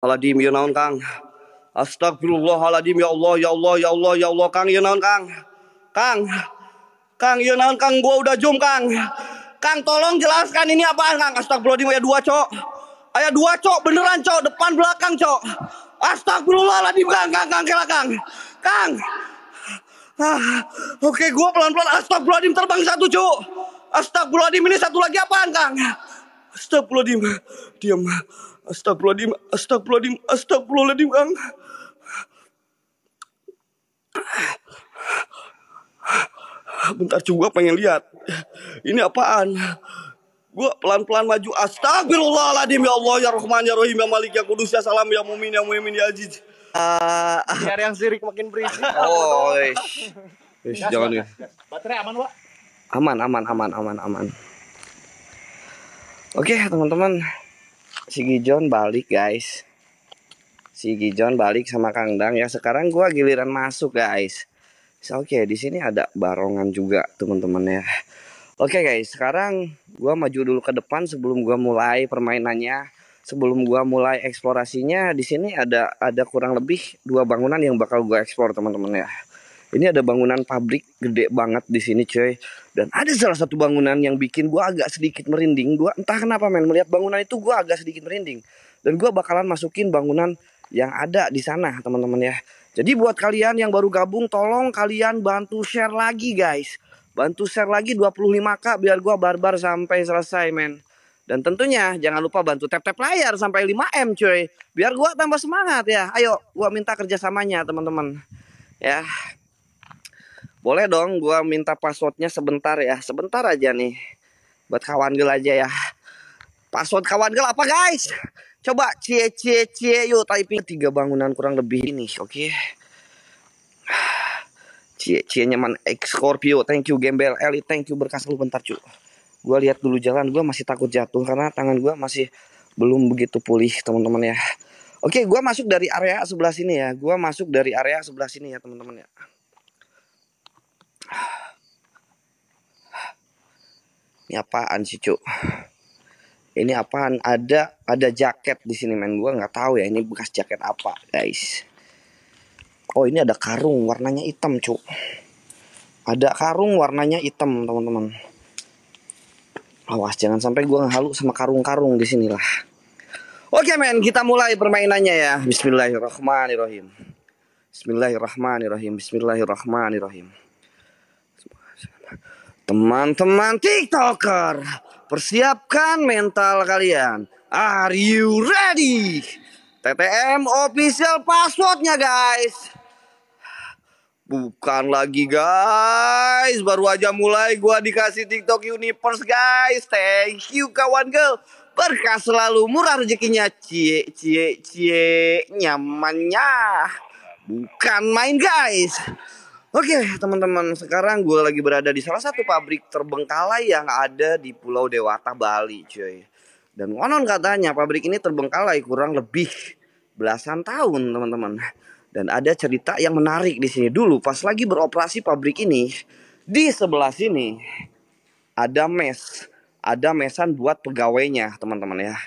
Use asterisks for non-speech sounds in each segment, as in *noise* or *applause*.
Astagfirullahaladzim ya naon Kang. Astagfirullahaladzim ya Allah ya Allah ya Allah ya Allah Kang ya naon Kang. Kang. Kang ya naon Kang gua udah jum Kang. Kang tolong jelaskan ini apaan Kang. Astagfirullahaladzim ya dua cok. Ayah dua cok beneran cok depan belakang cok. Astagfirullahaladzim Kang Kang Kang kela Kang. Kang. Ah, Oke gua pelan-pelan Astagfirullahaladzim terbang satu cok. Astagfirullahaladzim ini satu lagi apaan Kang. Astagfirullahaladzim. Diam. Astagfirullahaladzim, astagfirullahaladzim, astagfirullahaladzim, Kang. Bentar juga pengen lihat. Ini apaan? Gua pelan-pelan maju. Astagfirullahaladzim ya Allah ya Rahman ya Rahim ya Malik ya Kudus ya Salam ya Mumin ya Mumin ya Aziz. Ah, Biar yang sirik makin berisik. *laughs* oh, ish. Ish, jangan ya. Baterai aman, Wak? Aman, aman, aman, aman, aman. Oke, teman-teman. Si Gijon balik, guys. Si Gijon balik sama Kang Dang ya. Sekarang gua giliran masuk, guys. So, Oke, di sini ada barongan juga, teman-teman ya. Oke, guys. Sekarang gua maju dulu ke depan sebelum gua mulai permainannya. Sebelum gua mulai eksplorasinya, di sini ada ada kurang lebih dua bangunan yang bakal gua eksplor, teman-teman ya. Ini ada bangunan pabrik gede banget di sini, cuy. Dan ada salah satu bangunan yang bikin gua agak sedikit merinding. Gua entah kenapa men melihat bangunan itu gua agak sedikit merinding. Dan gua bakalan masukin bangunan yang ada di sana, teman-teman ya. Jadi buat kalian yang baru gabung, tolong kalian bantu share lagi, guys. Bantu share lagi 25k biar gua barbar sampai selesai, men. Dan tentunya jangan lupa bantu tap-tap layar sampai 5M, cuy. Biar gua tambah semangat ya. Ayo, gua minta kerjasamanya, teman-teman. Ya, boleh dong gua minta passwordnya sebentar ya. Sebentar aja nih. Buat kawan gel aja ya. Password kawan gel apa guys? Coba cie cie cie yuk typing tiga bangunan kurang lebih ini, oke? Cie cie nyaman X Scorpio, thank you Gembel Elite, thank you berkas lu bentar cu. Gua lihat dulu jalan, gua masih takut jatuh karena tangan gua masih belum begitu pulih teman-teman ya. Oke, gua masuk dari area sebelah sini ya. Gua masuk dari area sebelah sini ya teman-teman ya. Ini apaan sih, Cuk? Ini apaan? Ada ada jaket di sini, men. Gua nggak tahu ya ini bekas jaket apa, guys. Oh, ini ada karung warnanya hitam, Cuk. Ada karung warnanya hitam, teman-teman. Awas jangan sampai gua ngehalu sama karung-karung di sini lah. Oke, men, kita mulai permainannya ya. Bismillahirrahmanirrahim. Bismillahirrahmanirrahim. Bismillahirrahmanirrahim. Teman-teman TikToker, persiapkan mental kalian. Are you ready? TTM official passwordnya guys. Bukan lagi guys, baru aja mulai gua dikasih TikTok Universe guys. Thank you kawan girl. Berkah selalu murah rezekinya. Cie cie cie nyamannya. Bukan main guys. Oke teman-teman sekarang gue lagi berada di salah satu pabrik terbengkalai yang ada di Pulau Dewata Bali cuy. Dan konon katanya pabrik ini terbengkalai kurang lebih belasan tahun teman-teman. Dan ada cerita yang menarik di sini dulu pas lagi beroperasi pabrik ini di sebelah sini ada mes, ada mesan buat pegawainya teman-teman ya.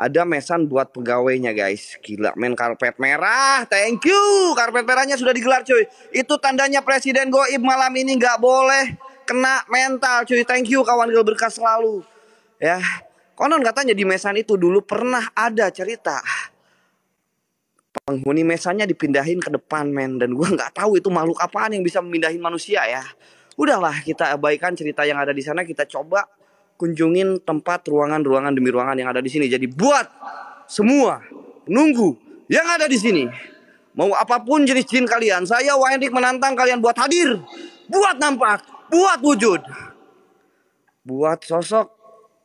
Ada mesan buat pegawainya guys. Gila men karpet merah. Thank you. Karpet merahnya sudah digelar cuy. Itu tandanya Presiden Goib malam ini nggak boleh kena mental cuy. Thank you kawan gue berkas selalu. Ya. Konon katanya di mesan itu dulu pernah ada cerita. Penghuni mesannya dipindahin ke depan men. Dan gue nggak tahu itu makhluk apaan yang bisa memindahin manusia ya. Udahlah kita abaikan cerita yang ada di sana. Kita coba kunjungin tempat ruangan-ruangan demi ruangan yang ada di sini. Jadi buat semua penunggu yang ada di sini, mau apa pun jenis jin kalian, saya Wendik menantang kalian buat hadir, buat nampak, buat wujud, buat sosok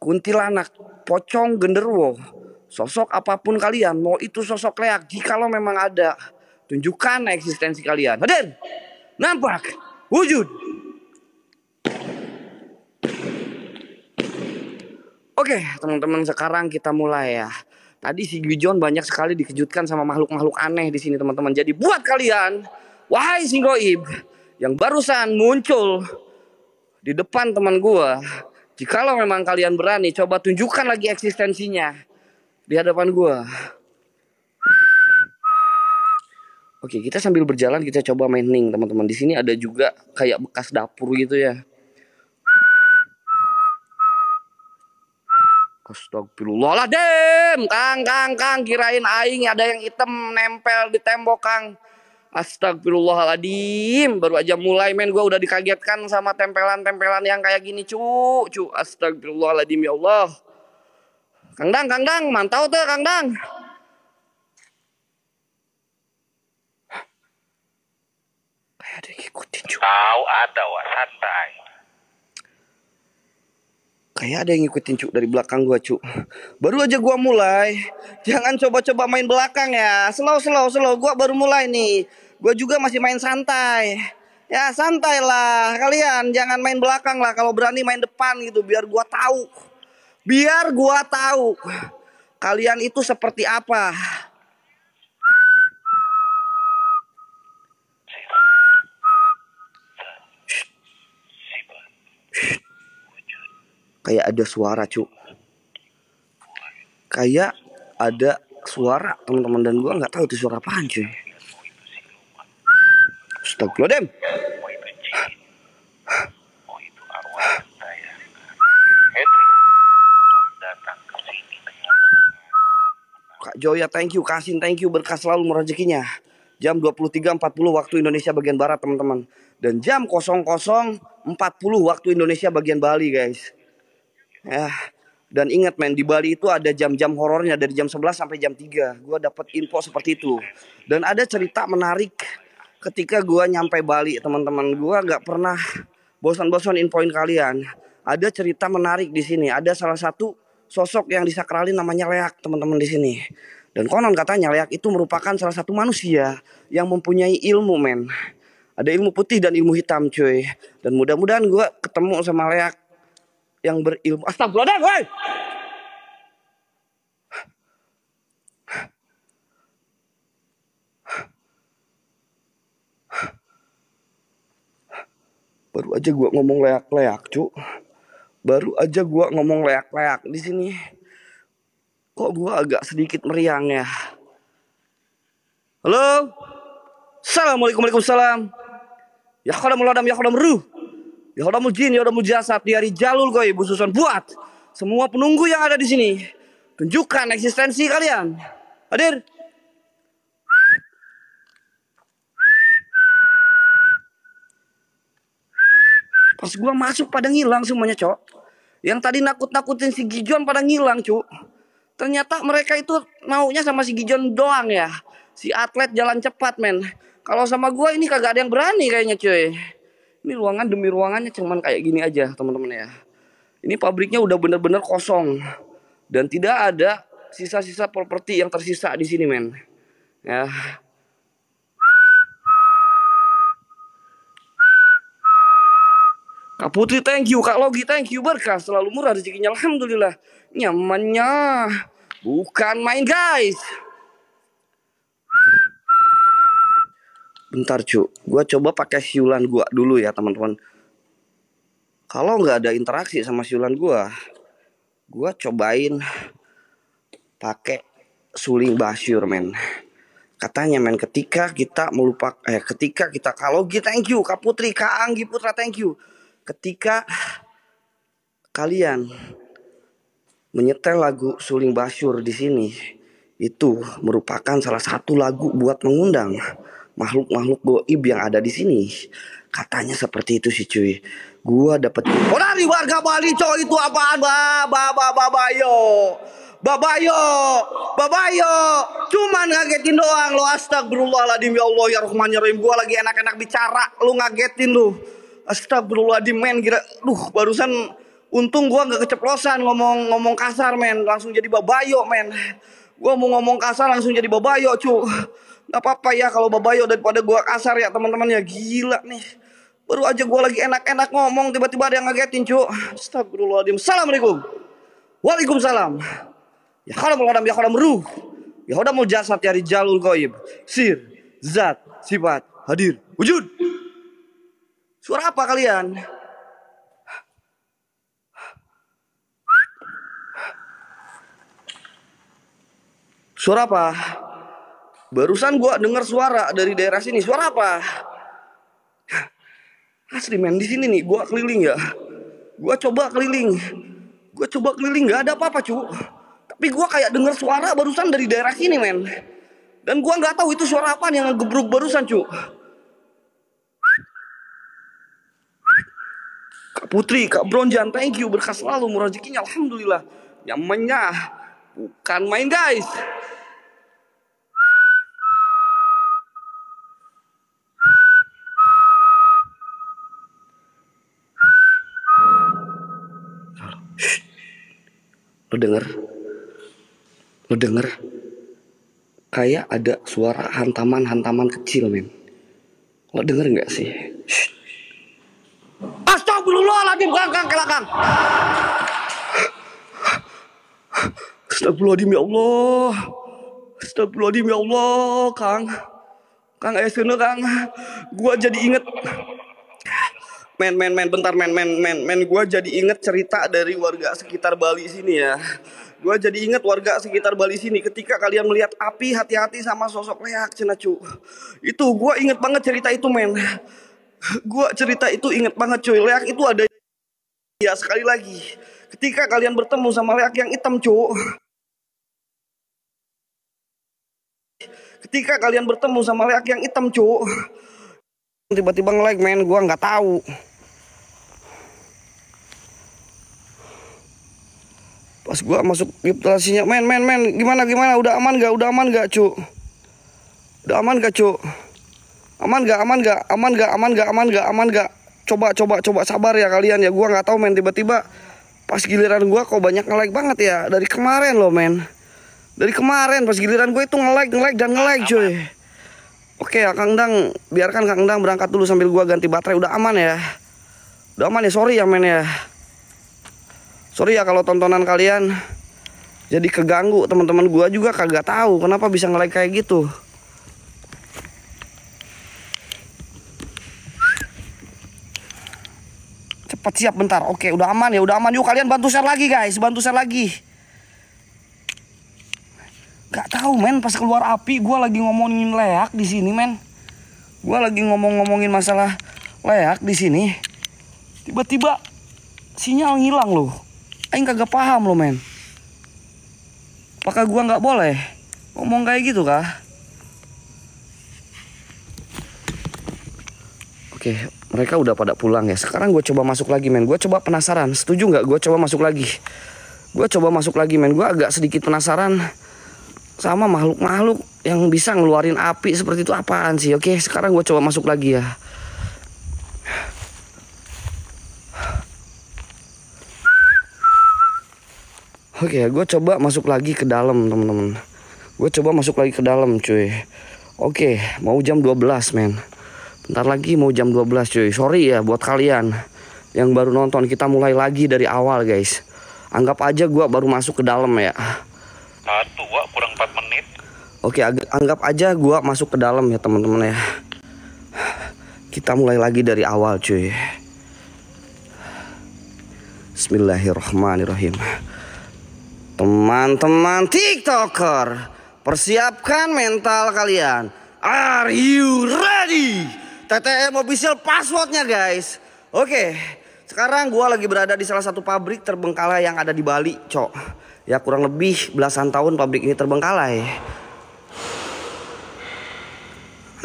kuntilanak, pocong, genderwo, sosok apa pun kalian, mau itu sosok leak, jikalau memang ada, tunjukkan eksistensi kalian. Hadir, nampak, wujud. Oke, teman-teman sekarang kita mulai ya. Tadi si Gijon banyak sekali dikejutkan sama makhluk-makhluk aneh di sini teman-teman. Jadi buat kalian, wahai Singgoib yang barusan muncul di depan teman gua, jikalau memang kalian berani, coba tunjukkan lagi eksistensinya di hadapan gua. Oke, kita sambil berjalan kita coba main teman-teman. Di sini ada juga kayak bekas dapur gitu ya. Astagfirullahaladzim. Kang, Kang, Kang Kirain aing ada yang hitam nempel di tembok Kang. Astagfirullahaladzim. Baru aja mulai men. Gue udah dikagetkan sama tempelan-tempelan yang kayak gini cu cu. Astagfirullahaladzim ya Allah. Kang Dang, Kang Dang, mantau tuh Kang Dang. Kayak ada yang ngikutin cu. Tahu ada wak santai. Kayak ada yang ngikutin cuk dari belakang gua cuk. Baru aja gua mulai. Jangan coba-coba main belakang ya. Slow slow slow. Gua baru mulai nih. Gua juga masih main santai. Ya santai lah kalian. Jangan main belakang lah. Kalau berani main depan gitu. Biar gua tahu. Biar gua tahu. Kalian itu seperti apa. Kayak ada suara cuk. Kayak ada suara teman-teman dan gua nggak tahu itu suara datang ke sini dengan Kak Joya thank you, Kasin thank you, berkah selalu merezekinya. Jam 23.40 waktu Indonesia bagian barat teman-teman. Dan jam 00.40 waktu Indonesia bagian Bali guys. Ya, dan ingat men di Bali itu ada jam-jam horornya dari jam 11 sampai jam 3. Gua dapat info seperti itu. Dan ada cerita menarik ketika gua nyampe Bali teman-teman. Gua nggak pernah bosan-bosan infoin kalian. Ada cerita menarik di sini. Ada salah satu sosok yang disakralin namanya Leak teman-teman di sini. Dan konon katanya Leak itu merupakan salah satu manusia yang mempunyai ilmu men. Ada ilmu putih dan ilmu hitam cuy. Dan mudah-mudahan gua ketemu sama Leak yang berilmu. Astagfirullahaladzim, woi! Baru aja gua ngomong leak-leak, cu. Baru aja gua ngomong leak-leak di sini. Kok gua agak sedikit meriang ya? Halo? Assalamualaikum Waalaikumsalam. Ya khodamul adam ya khodamul ruh. Ya jin ya khodamul jasad ya jalul koi ibu susun buat semua penunggu yang ada di sini tunjukkan eksistensi kalian. Hadir. Pas gua masuk pada ngilang semuanya, Cok. Yang tadi nakut-nakutin si Gijon pada ngilang, Cuk. Ternyata mereka itu maunya sama si Gijon doang ya. Si atlet jalan cepat, men. Kalau sama gua ini kagak ada yang berani kayaknya, cuy. Ini ruangan demi ruangannya cuman kayak gini aja, teman-teman ya. Ini pabriknya udah bener-bener kosong. Dan tidak ada sisa-sisa properti yang tersisa di sini, men. Ya, Kak Putri thank you, Kak Logi thank you, berkah selalu murah rezekinya, alhamdulillah. Nyamannya bukan main guys. Bentar cu, gua coba pakai siulan gua dulu ya teman-teman. Kalau nggak ada interaksi sama siulan gua, gua cobain pakai suling basyur men. Katanya men ketika kita melupak eh ketika kita kalau Gi thank you Kak Putri Kak Anggi Putra thank you ketika kalian menyetel lagu Suling Basyur di sini itu merupakan salah satu lagu buat mengundang makhluk-makhluk goib yang ada di sini. Katanya seperti itu sih cuy. Gua dapat Oh dari warga Bali coy itu apaan ba ba ba ba bayo. Babayo, babayo, cuman ngagetin doang lo astagfirullahaladzim ya Allah ya Rahman ya Rahim. Gua lagi enak-enak bicara, lu ngagetin lu. Astagfirullahaladzim men kira Duh barusan Untung gua nggak keceplosan ngomong ngomong kasar men Langsung jadi babayo men Gua mau ngomong kasar langsung jadi babayo cu Gak apa-apa ya kalau babayo daripada gua kasar ya teman-teman ya. Gila nih. Baru aja gua lagi enak-enak ngomong Tiba-tiba ada yang ngagetin cu. Astagfirullahaladzim. Assalamualaikum. Waalaikumsalam. Ya kalau adam ya kalau ruh. Ya udah mau jasad ya jalul goib Sir Zat Sifat Hadir. Wujud. Suara apa kalian? Suara apa? Barusan gua dengar suara dari daerah sini. Suara apa? Asli men di sini nih gua keliling ya. Gua coba keliling. Gua coba keliling nggak ada apa-apa, cu. Tapi gua kayak dengar suara barusan dari daerah sini, men. Dan gua nggak tahu itu suara apa yang ngegebruk barusan, cu. Kak Putri, Kak Bronjan, thank you berkah selalu murah rezekinya, alhamdulillah. Nyamannya bukan main guys. Lo denger? Lo denger? Kayak ada suara hantaman-hantaman kecil, men. Lo denger nggak sih? Shh. Astagfirullahaladzim, kang, kang, kang, kang. Astagfirullahaladzim, ya Allah. Astagfirullahaladzim, ya Allah, kang. Kang, ayo sini, kang. Gua jadi inget Men, men, men, bentar, men, men, men, men, gue jadi inget cerita dari warga sekitar Bali sini ya. Gue jadi inget warga sekitar Bali sini ketika kalian melihat api, hati-hati sama sosok leak, cina cu. Itu gue inget banget cerita itu, men. Gue cerita itu inget banget, cuy. Leak itu ada ya sekali lagi. Ketika kalian bertemu sama leak yang hitam, cu. Ketika kalian bertemu sama leak yang hitam, cu tiba-tiba nge-like men gua nggak tahu pas gua masuk inflasinya men men men gimana gimana? Udah aman gak udah aman gak cu udah aman gak cu aman gak aman gak aman gak aman gak aman gak aman gak coba coba coba sabar ya kalian ya. Gua nggak tahu men. Tiba-tiba pas giliran gua kok banyak nge-like banget ya. Dari kemarin loh men. Dari kemarin pas giliran gue itu nge-like nge-like dan nge-like cuy. Oke ya Kang Dang, biarkan Kang Dang berangkat dulu sambil gua ganti baterai. Udah aman ya. Udah aman ya, sorry ya men ya. Sorry ya kalau tontonan kalian jadi keganggu. Teman-teman gua juga kagak tahu kenapa bisa nge-like kayak gitu. Cepat siap bentar. Oke, udah aman ya, udah aman. Yuk kalian bantu share lagi guys, bantu share lagi. Gak tahu men pas keluar api gue lagi ngomongin leak di sini men. Gue lagi ngomong-ngomongin masalah leak di sini. Tiba-tiba sinyal ngilang loh. Aing kagak paham loh men. Apakah gue nggak boleh ngomong kayak gitu kah? Oke, mereka udah pada pulang ya. Sekarang gue coba masuk lagi men. Gue coba penasaran. Setuju nggak? Gue coba masuk lagi. Gue coba masuk lagi men. Gue agak sedikit penasaran sama makhluk-makhluk yang bisa ngeluarin api seperti itu apaan sih? Oke, sekarang gue coba masuk lagi ya. Oke, gue coba masuk lagi ke dalam, teman-teman. Gue coba masuk lagi ke dalam, cuy. Oke, mau jam 12, men. Bentar lagi mau jam 12, cuy. Sorry ya buat kalian yang baru nonton. Kita mulai lagi dari awal, guys. Anggap aja gue baru masuk ke dalam ya. Satu, Wak, kurang 4 menit. Oke, ag- anggap aja gua masuk ke dalam ya teman-teman ya. Kita mulai lagi dari awal cuy. Bismillahirrahmanirrahim. Teman-teman TikToker, persiapkan mental kalian. Are you ready? TTM official passwordnya guys. Oke, sekarang gua lagi berada di salah satu pabrik terbengkalai yang ada di Bali, cok. Ya kurang lebih belasan tahun pabrik ini terbengkalai.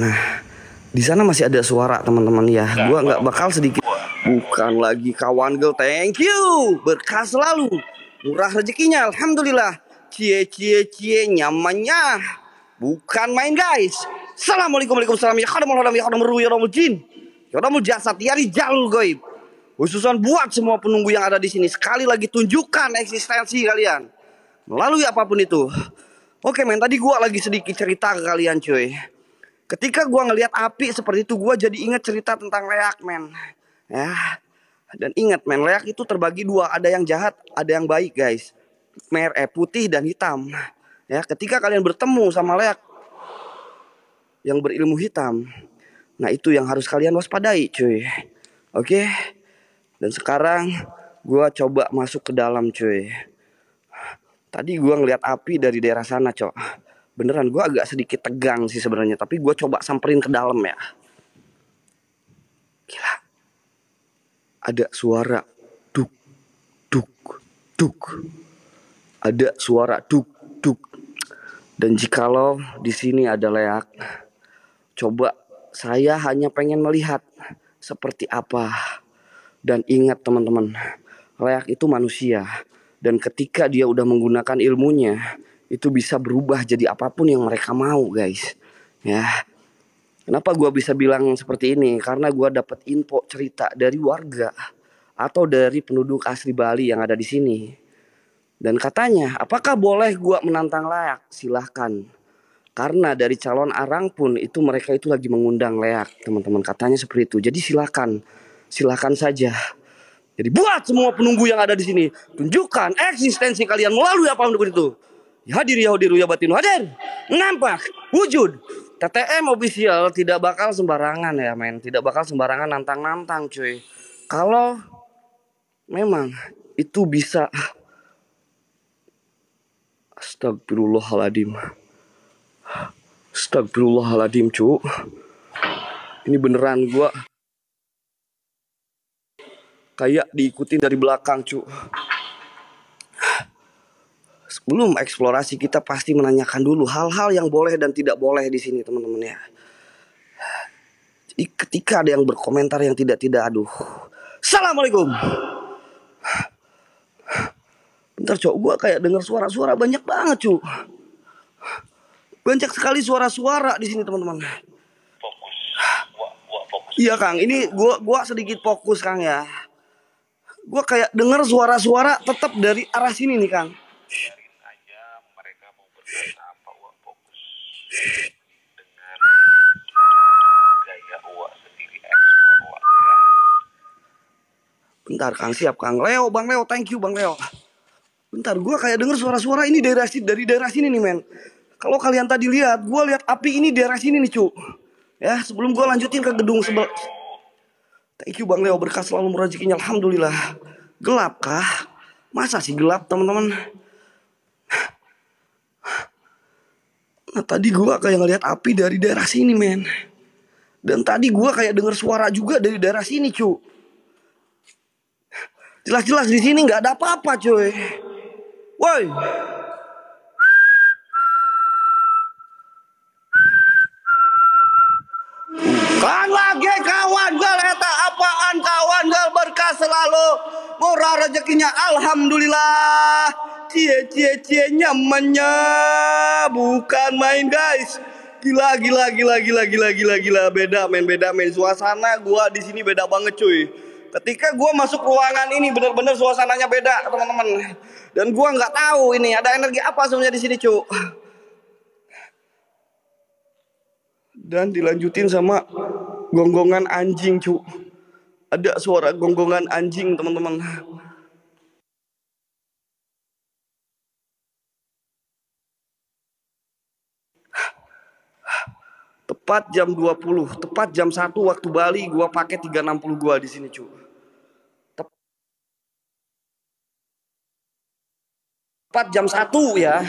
Nah, di sana masih ada suara teman-teman ya. Gua nggak bakal sedikit. Bukan lagi kawan girl, thank you. Berkah selalu. Murah rezekinya, alhamdulillah. Cie cie cie nyamannya. Bukan main guys. Assalamualaikum warahmatullahi wabarakatuh. Ya khadamul ruh ya khadamul jin. Ya khadamul jasad ya jalul goib. Khususan buat semua penunggu yang ada di sini. Sekali lagi tunjukkan eksistensi kalian. Melalui apa pun itu. Oke men, tadi gua lagi sedikit cerita ke kalian cuy. Ketika gua ngelihat api seperti itu, gua jadi ingat cerita tentang leak men. Ya. Dan ingat men, leak itu terbagi dua. Ada yang jahat, ada yang baik guys. Mer eh, putih dan hitam. Ya, ketika kalian bertemu sama leak yang berilmu hitam, nah itu yang harus kalian waspadai cuy. Oke. Dan sekarang gua coba masuk ke dalam cuy. Tadi gua ngeliat api dari daerah sana, Cok. beneran gue agak sedikit tegang sih sebenarnya tapi gue coba samperin ke dalam ya ada suara duk duk duk. Ada suara duk duk. Dan jikalau di sini ada leak coba saya hanya pengen melihat seperti apa. Dan ingat teman-teman leak itu manusia. Dan ketika dia udah menggunakan ilmunya itu bisa berubah jadi apa pun yang mereka mau guys. Ya kenapa gua bisa bilang seperti ini? Karena gua dapat info cerita dari warga atau dari penduduk asli Bali yang ada di sini. Dan katanya apakah boleh gua menantang leak silahkan. Karena dari calon arang pun itu mereka itu lagi mengundang leak teman-teman. Katanya seperti itu. Jadi silahkan silahkan saja. Jadi buat semua penunggu yang ada di sini tunjukkan eksistensi kalian melalui apa itu. Ya hadir ya hadir ya batinu hadir. Nampak wujud. TTM official tidak bakal sembarangan ya men. Tidak bakal sembarangan nantang-nantang cuy. Kalau memang itu bisa. Astagfirullahaladzim. Astagfirullahaladzim cu. Ini beneran gua. Kayak diikutin dari belakang cu sebelum eksplorasi kita pasti menanyakan dulu hal-hal yang boleh dan tidak boleh di sini teman-teman ya. Jadi ketika ada yang berkomentar yang tidak-tidak aduh. Assalamualaikum. Bentar cok, gua kayak dengar suara-suara banyak banget cuk. Banyak sekali suara-suara di sini teman-teman. Iya Kang, ini gua gua sedikit fokus Kang ya. Gua kayak dengar suara-suara tetap dari arah sini nih Kang. Biarin aja mereka mau berkata apa gua fokus. Dengan gaya gua sendiri ekspor. Bentar Kang, siap Kang. Leo, Bang Leo, thank you Bang Leo. Bentar, gua kayak denger suara-suara ini si- dari daerah sini nih men. Kalau kalian tadi lihat, gua lihat api ini daerah sini nih cu. Ya, sebelum gua lanjutin ke gedung sebel. Thank you Bang Leo, berkah selalu merezekinya. Alhamdulillah. Gelap kah? Masa sih gelap teman-teman? Nah tadi gua kayak ngeliat api dari daerah sini men. Dan tadi gua kayak denger suara juga dari daerah sini cu. Jelas-jelas di sini nggak ada apa-apa, cuy. Woi. Murah rezekinya alhamdulillah. Cie cie cie nyamannya. Bukan main guys. Gila gila gila gila gila gila gila. Beda men beda men. Suasana gua di sini beda banget cuy. Ketika gua masuk ruangan ini bener-bener suasananya beda teman-teman. Dan gua nggak tahu ini ada energi apa sebenarnya di sini cuy dan dilanjutin sama gonggongan anjing cu ada suara gonggongan anjing teman-teman. Tepat jam 20 tepat jam 1 waktu Bali gua pakai 360 gua di sini cu. Tep- tepat jam 1 ya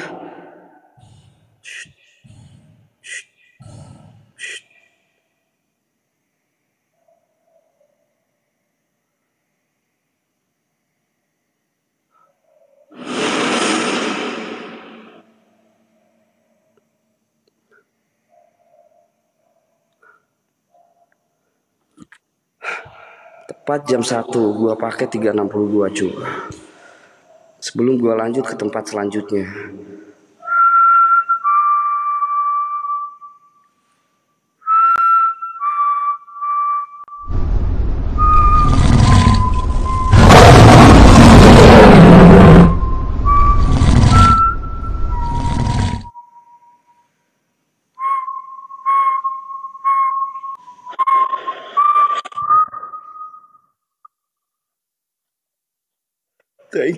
Tepat jam 1 gua pakai 362 cu. Sebelum gua lanjut ke tempat selanjutnya.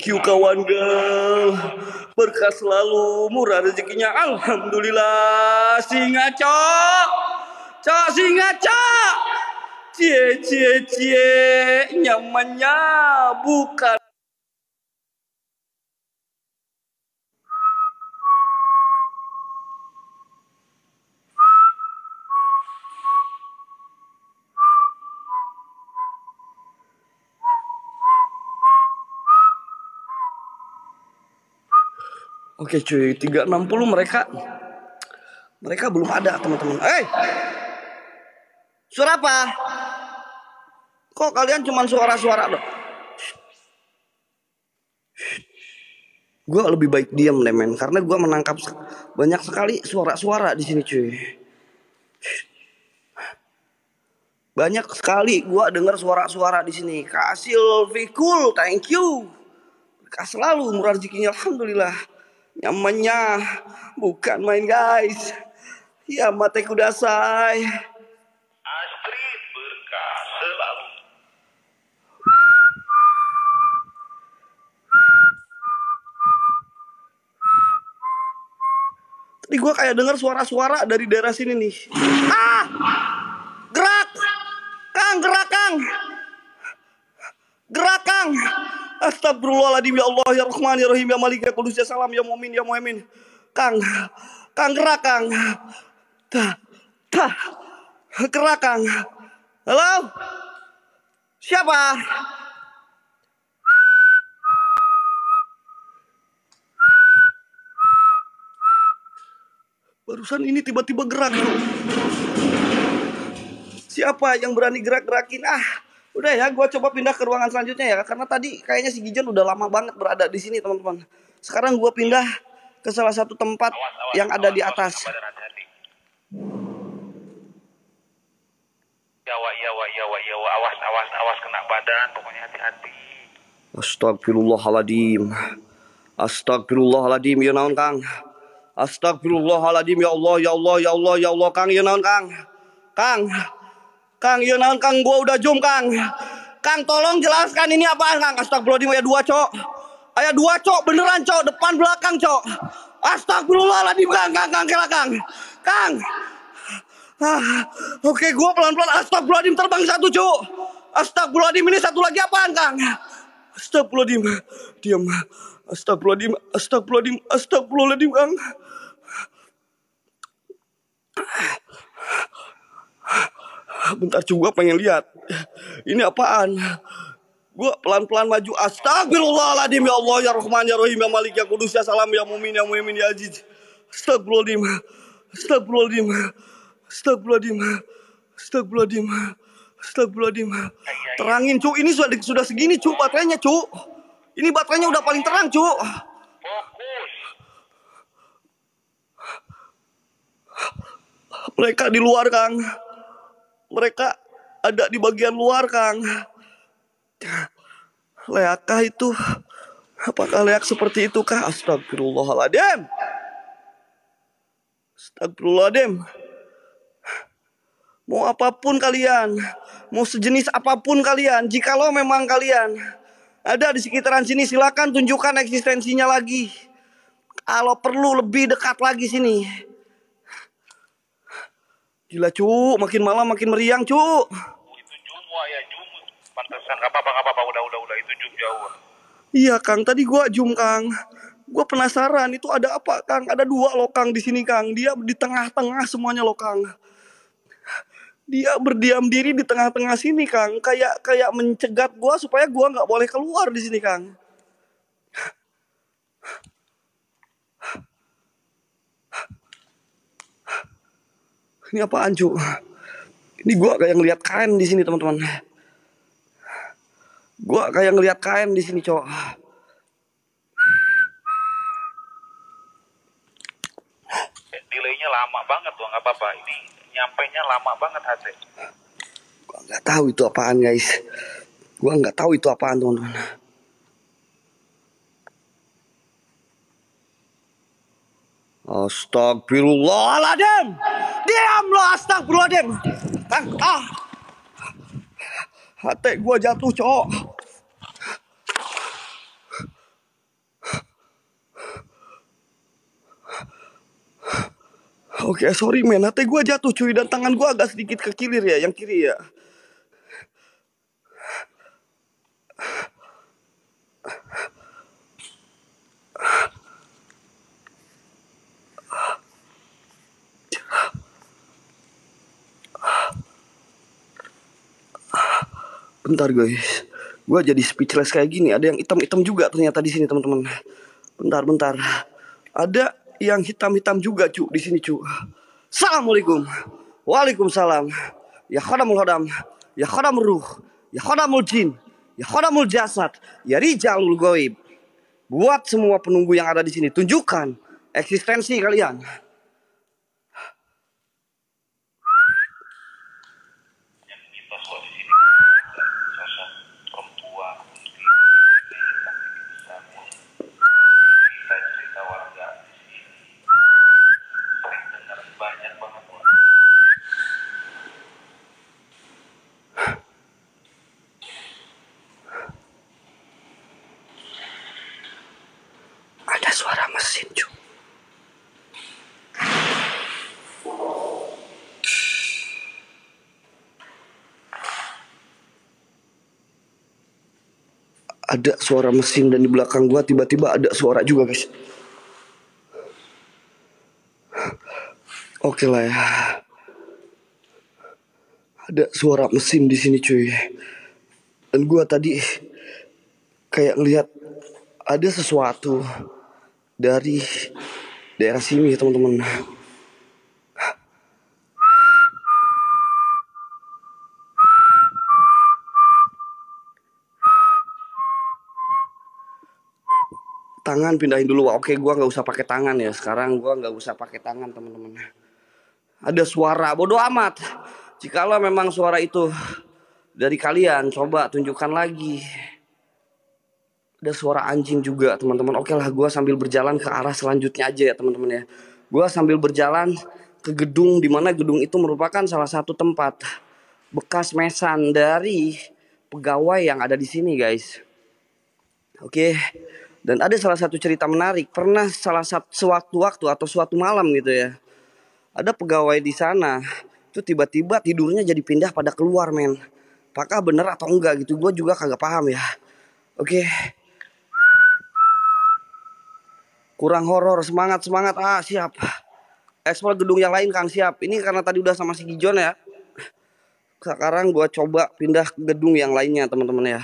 Thank you kawan gal. Berkah selalu, murah rezekinya. Alhamdulillah. Singa cok. Cok singa cok. Cie cie cie. Nyamannya bukan. Oke cuy, 360 mereka mereka belum ada teman-teman. Eh, suara apa? Kok kalian cuman suara-suara loh? Gue lebih baik diam deh men, karena gue menangkap banyak sekali suara-suara di sini cuy. Banyak sekali gue dengar suara-suara di sini. Kasil Fikul, thank you. Berkah selalu murah rezekinya, alhamdulillah. Nyamannya bukan main guys. Ya mate kudasai. Astrid berkah selalu. Tadi gue kayak dengar suara-suara dari daerah sini nih. Ah! Gerak! Kang, gerak Kang! Gerak Kang! Astagfirullahaladzim ya Allah ya Rahman ya Rahim ya Malik ya Kudus ya Salam ya Mumin ya Muhammad. Kang, Kang gerak Kang. Tah, tah. Gerak Kang. Halo? Siapa? Barusan ini tiba-tiba gerak. Siapa yang berani gerak-gerakin? Ah, udah ya, gua coba pindah ke ruangan selanjutnya ya. Karena tadi kayaknya si Gijon udah lama banget berada di sini, teman-teman. Sekarang gua pindah ke salah satu tempat Awas, awas, yang ada awas, di atas. Ya ya ya wa, wa. Awas, awas, awas kena badan. Pokoknya hati-hati. Astagfirullahaladzim. Astagfirullahaladzim ya naon Kang. Astagfirullahaladzim ya Allah ya Allah ya Allah ya Allah Kang ya naon Kang. Kang. Kang ya naon Kang gua udah zoom Kang. Kang tolong jelaskan ini apaan Kang. Astagfirullahaladzim ayat dua cok. Ayat dua cok beneran cok depan belakang cok. Astagfirullahaladzim Kang Kang Kang kira Kang. Kang. Ah, Oke, gua pelan-pelan. Astagfirullahaladzim terbang satu, cuk. Astagfirullahaladzim ini satu lagi apaan, Kang? Astagfirullahaladzim. Diam. Astagfirullahaladzim. Astagfirullahaladzim. Astagfirullahaladzim, Kang. Bentar, cuk. Gua pengen lihat. Ini apaan? Gua pelan-pelan maju. Astagfirullahaladzim ya Allah ya Rahman ya Rahim ya Malik ya Kudus ya Salam ya Mumin ya Muhammad ya Aziz. Astagfirullahaladzim. Astagfirullahaladzim. Astagfirullahaladzim. Astagfirullahaladzim. Astagfirullahaladzim. Terangin cu, ini sudah sudah segini cu baterainya cu. Ini baterainya udah paling terang cu. Mereka di luar kang. Mereka ada di bagian luar kang. Leakkah itu? Apakah leak seperti itu kah? Astagfirullahaladzim. Astagfirullahaladzim. Mau apa pun kalian, mau sejenis apa pun kalian, jikalau memang kalian ada di sekitaran sini, silakan tunjukkan eksistensinya lagi. Kalau perlu lebih dekat lagi sini. Gila cu, makin malam makin meriang cu. Itu jum wah ya jum. Pantesan nggak apa-apa apa-apa udah udah udah itu jum jauh. Iya Kang, tadi gua zoom Kang. Gua penasaran itu ada apa Kang? Ada dua loh Kang di sini Kang. Dia di tengah-tengah semuanya loh Kang. Dia berdiam diri di tengah-tengah sini Kang. Kayak kayak mencegat gua supaya gua nggak boleh keluar di sini Kang. Ini apaan cu? Ini gua kayak ngeliat kain di sini teman-teman. Gua kayak ngeliat kain di sini, cowok. Delaynya lama banget tuh nggak apa-apa. Ini nyampainya lama banget hati. Gua nggak tahu itu apaan, guys. Gua nggak tahu itu apaan, teman-teman. Astagfirullahaladzim. Diam lo, astagfirullahaladzim. Ah. Hati gua jatuh, cowok. Oke, sorry men. Hati gua jatuh cuy dan tangan gua agak sedikit ke kiri ya, yang kiri ya. Bentar guys, gua jadi speechless kayak gini. Ada yang hitam-hitam juga ternyata di sini teman-teman. Bentar, bentar. Ada yang hitam-hitam juga cu di sini cu. Assalamualaikum. Waalaikumsalam. Ya khadamul hadam. Ya khadamul ruh. Ya khadamul jin. Ya khadamul jasad. Ya rijalul goib. Buat semua penunggu yang ada di sini. Tunjukkan eksistensi kalian. yang kita kok di sini kan ada sosok perempuan cerita cerita warga di sini sering dengar banyak banget Wak. Ada suara mesin cu. Ada suara mesin dan di belakang gua tiba-tiba ada suara juga guys. Oke lah ya. Ada suara mesin di sini cuy. Dan gua tadi kayak ngelihat ada sesuatu dari daerah sini teman-teman. Tangan pindahin dulu. Oke, gua nggak usah pakai tangan ya. Sekarang gua nggak usah pakai tangan teman-teman. Ada suara. Bodoh amat. Jikalau memang suara itu dari kalian, coba tunjukkan lagi ada suara anjing juga teman-teman oke lah gue sambil berjalan ke arah selanjutnya aja ya teman-teman ya gue sambil berjalan ke gedung di mana gedung itu merupakan salah satu tempat bekas mesan dari pegawai yang ada di sini guys oke dan ada salah satu cerita menarik. Pernah salah satu sewaktu-waktu atau suatu malam gitu ya. Ada pegawai di sana. Itu tiba-tiba tidurnya jadi pindah pada keluar men. Apakah bener atau enggak gitu gue juga kagak paham ya. Oke. Kurang horor semangat semangat. Ah siap. Ekspor gedung yang lain kang. Siap. Ini karena tadi udah sama si Gijon ya. Sekarang gua coba pindah ke gedung yang lainnya teman-teman ya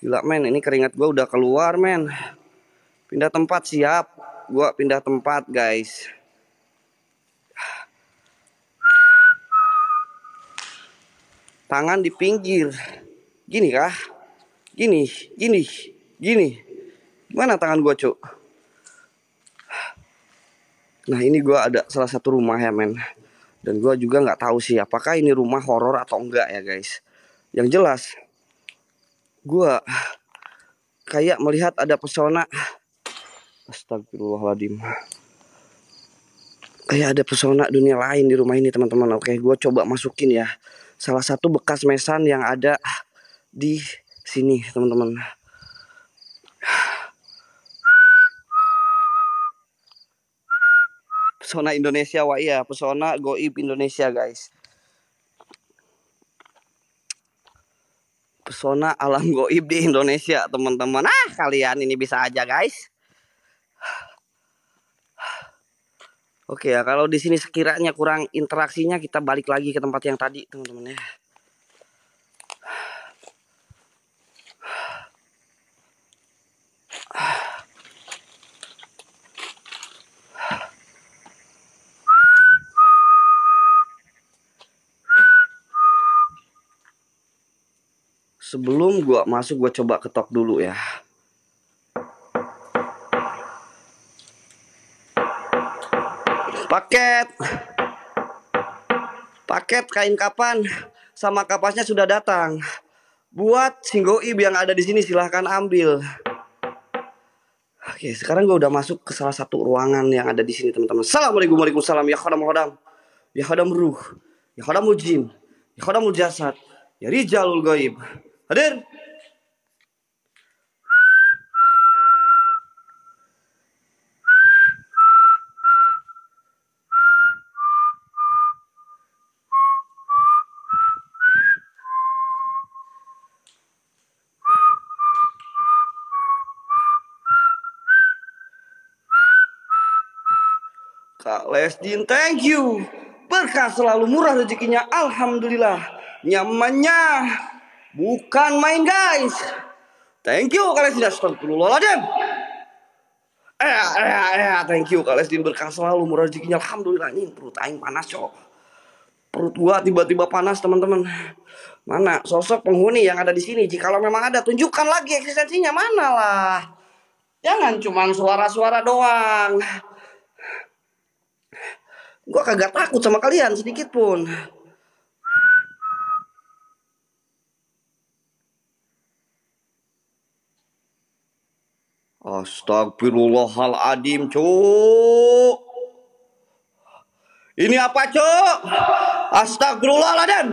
gila men ini keringat gua udah keluar men. Pindah tempat siap. Gua pindah tempat guys. Tangan di pinggir. Gini kah? Gini gini gini. Gimana tangan gua cuk? Nah ini gua ada salah satu rumah ya men. Dan gua juga nggak tahu sih apakah ini rumah horor atau enggak ya guys. Yang jelas Gua kayak melihat ada pesona. Astagfirullahaladzim. Kayak ada pesona dunia lain di rumah ini teman-teman. Oke gua coba masukin ya. Salah satu bekas mesan yang ada di sini teman-teman. Pesona Indonesia wah iya pesona goib Indonesia guys pesona alam goib di Indonesia teman-teman. Ah kalian ini bisa aja guys. Oke ya kalau di sini sekiranya kurang interaksinya kita balik lagi ke tempat yang tadi teman-teman ya Sebelum gua masuk gua coba ketok dulu ya. Paket. Paket kain kapan sama kapasnya sudah datang. Buat singgoib yang ada di sini silahkan ambil. Oke, sekarang gue udah masuk ke salah satu ruangan yang ada di sini teman-teman. Assalamualaikum warahmatullahi wabarakatuh. Ya khadam khadam. Ya khadam ruh. Ya khadamul jin. Ya khadamul jasad. Ya rijalul gaib. Hadir. Kak Lesdin, thank you. Berkah selalu murah rezekinya. Alhamdulillah. Nyamannya bukan main guys. Thank you Kak Lesdin. Astagfirullahaladzim. Eh, eh, eh, thank you Kak Lesdin berkah selalu murah rezekinya alhamdulillah ini perut aing panas cok. Perut gua tiba-tiba panas teman-teman. Mana sosok penghuni yang ada di sini? Jikalau memang ada, tunjukkan lagi eksistensinya mana lah. Jangan cuman suara-suara doang. Gua kagak takut sama kalian sedikit pun. Astagfirullahaladzim, cuk. Ini apa, cuk? Astagfirullahaladzim.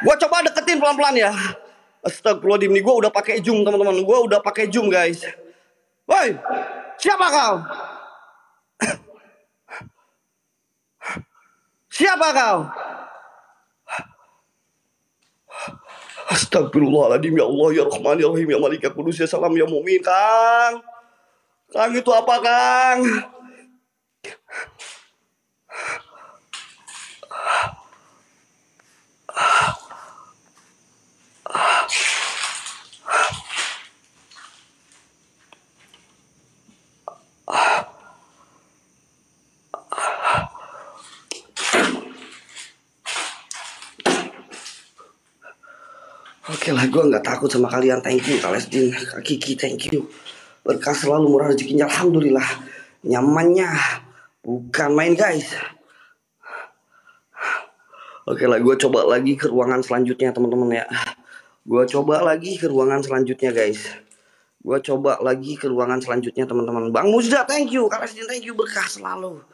Gua coba deketin pelan-pelan ya. Astagfirullahaladzim, nih gua udah pakai zoom, teman-teman. Gua udah pakai zoom, guys. Woi, siapa kau? Siapa kau? Astagfirullahaladzim ya Allah ya Rahman ya Rahim ya Malik ya Kudus ya Salam ya Mumin Kang. Kang itu apa Kang? Oke lah, gue nggak takut sama kalian. Thank you, Kalesdin, Kak Kiki, thank you. Berkah selalu murah rezekinya, alhamdulillah. Nyamannya bukan main guys. Oke lah, gue coba lagi ke ruangan selanjutnya teman-teman ya. Gue coba lagi ke ruangan selanjutnya guys. Gue coba lagi ke ruangan selanjutnya teman-teman. Bang Musda, thank you. Kalesdin, thank you. Berkah selalu.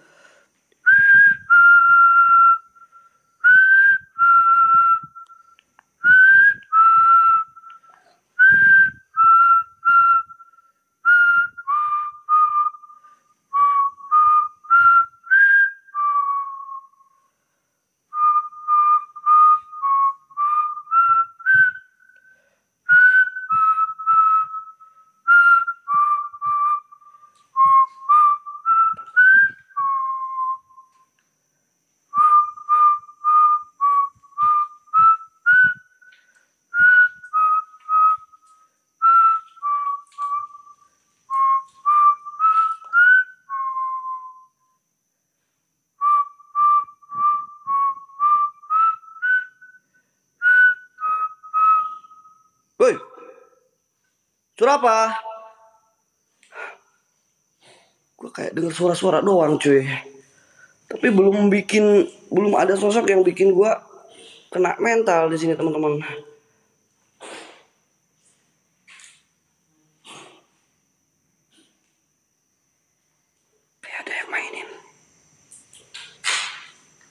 Woi, suara apa? Gue kayak denger suara-suara doang cuy. Tapi belum bikin, belum ada sosok yang bikin gue kena mental di sini teman-teman. Ada yang mainin.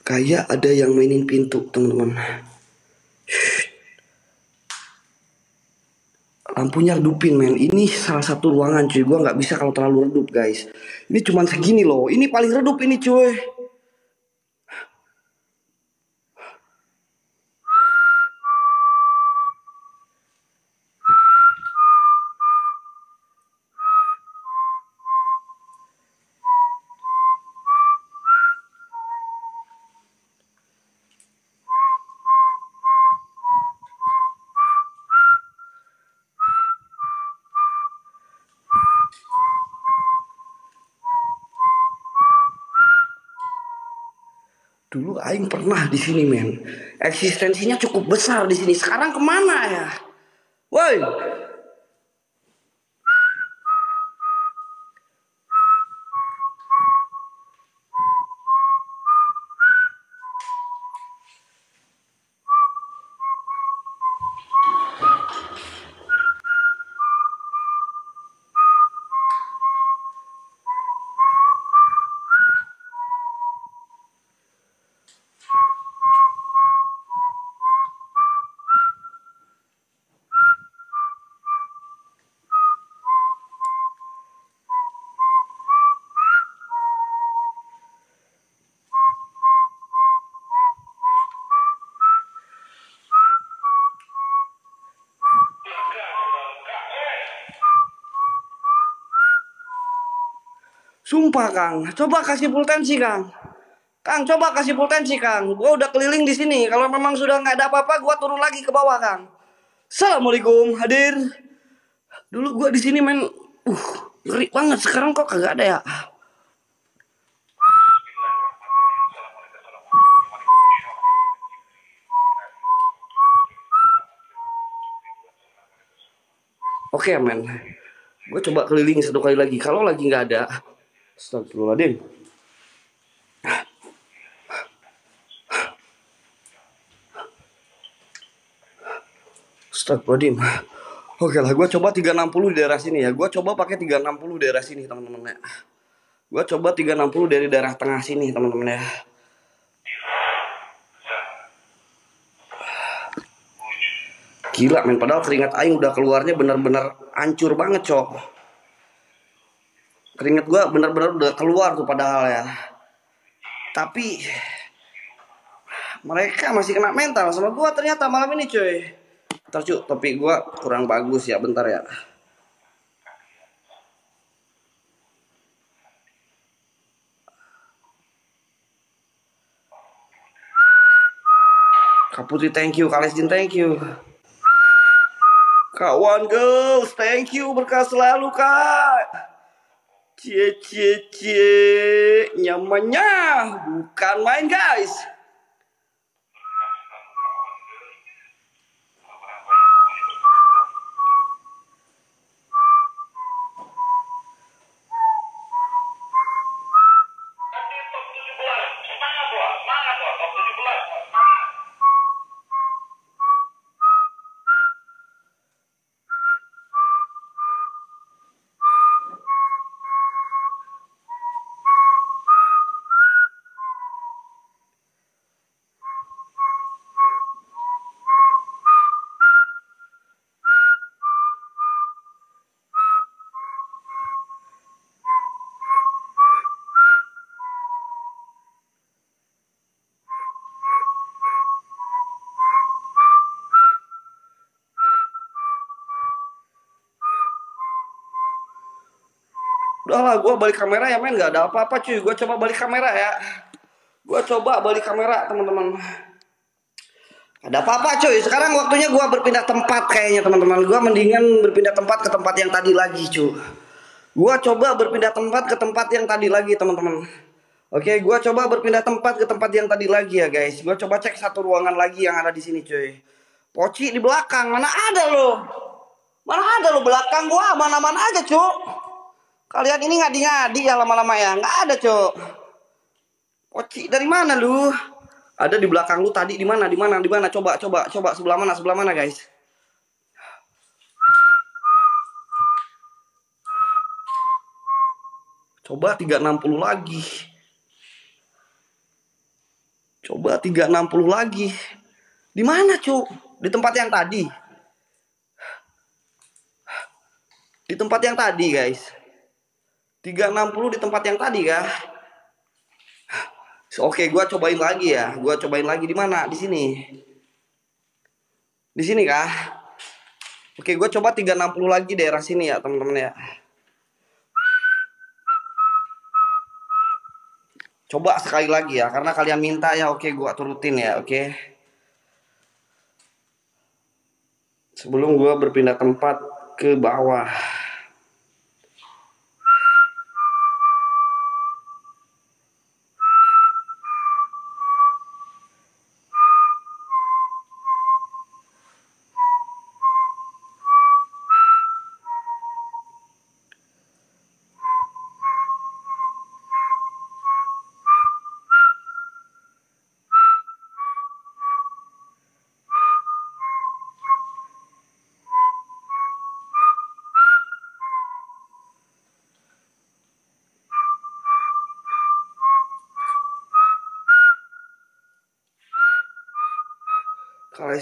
Kayak ada yang mainin pintu teman-teman. Lampunya redupin men. Ini salah satu ruangan cuy. Gua nggak bisa kalau terlalu redup guys. Ini cuman segini loh. Ini paling redup ini cuy dulu Aing pernah di sini men. Eksistensinya cukup besar di sini. Sekarang ke mana ya? Woi Sumpah Kang, coba kasih pultensi Kang. Kang, coba kasih pultensi Kang. Gua udah keliling di sini. Kalau memang sudah nggak ada apa-apa, gua turun lagi ke bawah Kang. Assalamualaikum, hadir. Dulu gua di sini men, uh, Ngeri banget sekarang kok kagak ada ya. Oke men, gue coba keliling satu kali lagi. Kalau lagi nggak ada, Astagfirullahaladzim. Astagfirullahaladzim. Oke lah, gue coba 360 di daerah sini ya. Gue coba pakai 360 daerah sini teman-teman ya. Gue coba 360 dari daerah tengah sini teman-teman ya. Gila men, padahal keringat aing udah keluarnya bener-bener hancur banget cok. Keringat gue bener-bener udah keluar tuh padahal ya. Tapi mereka masih kena mental sama gue ternyata malam ini cuy. Ntar cu, topi gue kurang bagus ya, bentar ya. Kak Putri thank you, Kak Lesdin thank you. Kawan girls, thank you berkah selalu kak. Cie cie cie, nyamannya bukan main guys. Udah lah, gue balik kamera ya men, nggak ada apa-apa cuy. Gue coba balik kamera ya. Gue coba balik kamera teman-teman. Ada apa-apa cuy. Sekarang waktunya gue berpindah tempat kayaknya teman-teman. Gue mendingan berpindah tempat ke tempat yang tadi lagi cuy. Gue coba berpindah tempat ke tempat yang tadi lagi teman-teman. Oke, gue coba berpindah tempat ke tempat yang tadi lagi ya guys. Gue coba cek satu ruangan lagi yang ada di sini cuy. Poci di belakang, mana ada lo? Mana ada lo belakang gua, mana-mana aja cuy. Kalian ini ngadi-ngadi ya lama-lama ya? Nggak ada, Cok. Poci dari mana lu? Ada di belakang lu tadi di mana? Di mana? Di mana? Coba, coba, coba sebelah mana? Sebelah mana, guys? Coba 360 lagi. Coba 360 lagi. Di mana, Cuk? Di tempat yang tadi. Di tempat yang tadi, guys. 360 di tempat yang tadi kah? Oke, gua cobain lagi ya. Gua cobain lagi di mana? Di sini. Di sini kah? Oke, gua coba 360 lagi daerah sini ya, teman-teman ya. Coba sekali lagi ya, karena kalian minta ya. Oke, gua turutin ya, oke. Sebelum gua berpindah tempat ke bawah.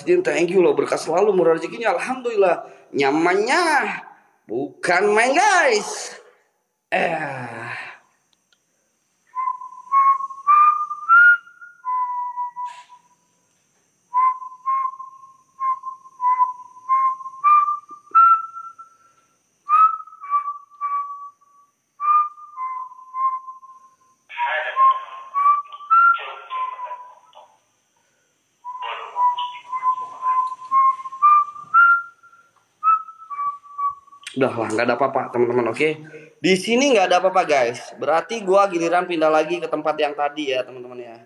SDM thank you loh berkah selalu murah rezekinya. Alhamdulillah. Nyamannya bukan main guys. Eh udah lah nggak ada apa-apa teman-teman oke Di sini nggak ada apa-apa guys. Berarti gua giliran pindah lagi ke tempat yang tadi ya teman-teman ya.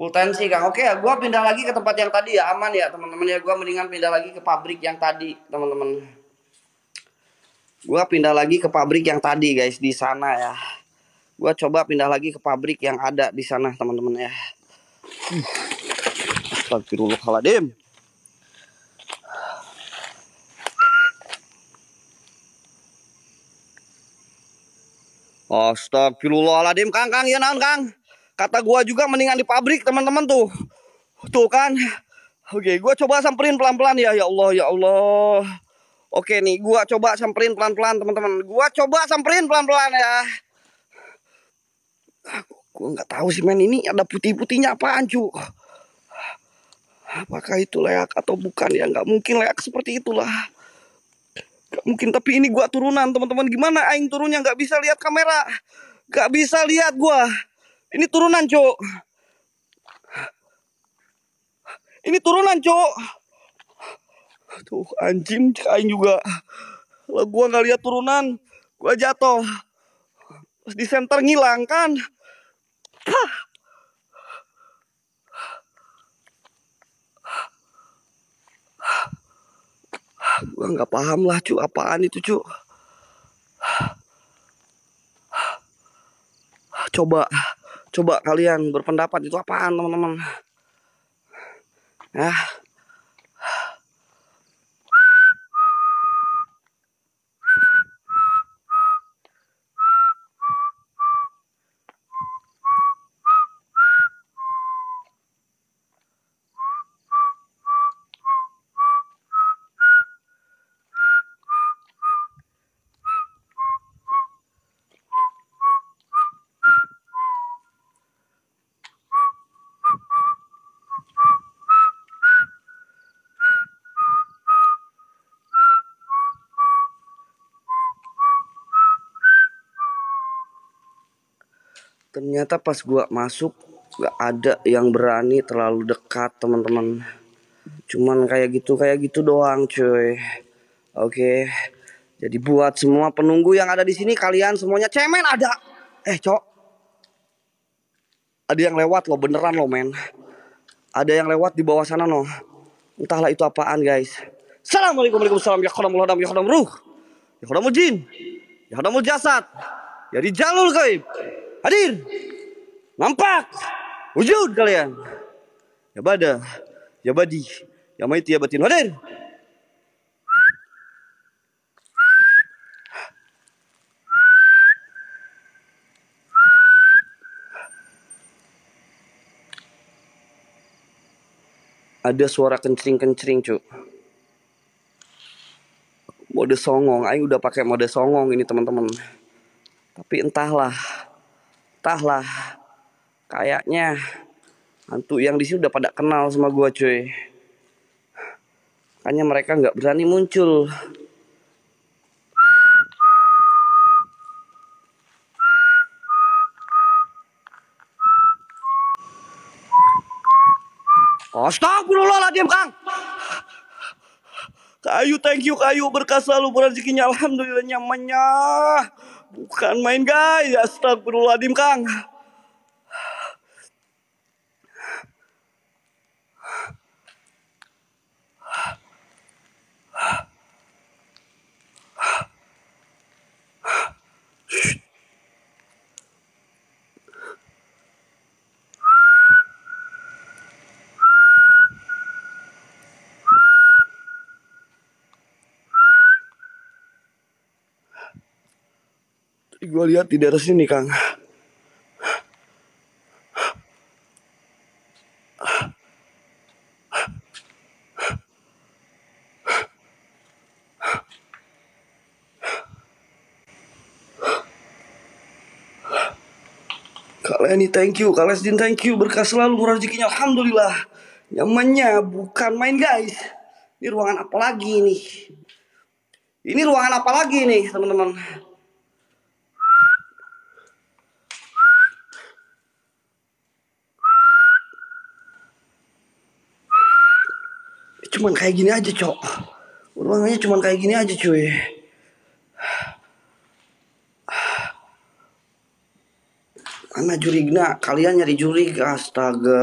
Full tensi Kang. Oke ya, gua pindah lagi ke tempat yang tadi ya. Aman ya teman-teman ya. Gua mendingan pindah lagi ke pabrik yang tadi teman-teman. Gua pindah lagi ke pabrik yang tadi guys di sana ya. Gua coba pindah lagi ke pabrik yang ada di sana teman-teman ya. Astagfirullahaladzim. Astagfirullahaladzim Kang Kang. Ya naon Kang? Kata gua juga mendingan di pabrik teman-teman tuh. Tuh kan? Oke gua coba samperin pelan-pelan. Ya Ya Allah ya Allah. Oke nih gua coba samperin pelan-pelan teman-teman. Gua coba samperin pelan-pelan ya. Gua nggak tahu sih men ini ada putih-putihnya apaan cu? Apakah itu leak atau bukan? Ya nggak mungkin leak seperti itulah Gak mungkin tapi ini gua turunan teman-teman. Gimana aing turunnya? Nggak bisa lihat kamera. Nggak bisa lihat gua. Ini turunan cuk ini turunan cuk tuh anjing aing juga. Kalau gua nggak lihat turunan. Gua jatuh. Di center ngilang kan gua nggak paham lah cu apaan itu cu coba coba kalian berpendapat itu apaan teman-teman? Ya ternyata pas gua masuk gak ada yang berani terlalu dekat teman-teman. Cuman kayak gitu kayak gitu doang cuy. Oke. Jadi buat semua penunggu yang ada di sini kalian semuanya cemen ada. Eh cok. Ada yang lewat loh beneran loh men. Ada yang lewat di bawah sana loh entahlah itu apaan guys. Assalamualaikum warahmatullahi wabarakatuh. Ya khodamul hadam ya khodam ruh. Ya jin. Ya khodamul jasad. Ya di jalur gaib hadir nampak? Wujud kalian. Ya bada ya badi ya maiti ya batin. Hadir. Ada suara kencring-kencring cuk. Mode songong. Ayo udah pakai mode songong ini teman-teman. Tapi entahlah. Entahlah kayaknya hantu yang di sini udah pada kenal sama gua cuy. Makanya mereka nggak berani muncul. Astagfirullahaladzim Kang. Kayu thank you kayu. Berkah selalu rezekinya. Alhamdulillah nyamannya. Bukan main guys. Astagfirullahaladzim Kang Gue lihat di daerah sini Kang Kak Leni thank you, Kak Lesdin thank you, berkah selalu murah rezekinya, Alhamdulillah. Nyamannya bukan main guys. Ini ruangan apa lagi nih? Ini ruangan apa lagi nih teman-teman? cuman kayak gini aja cok ruangannya cuman kayak gini aja cuy Mana jurigna? Kalian nyari jurig, astaga.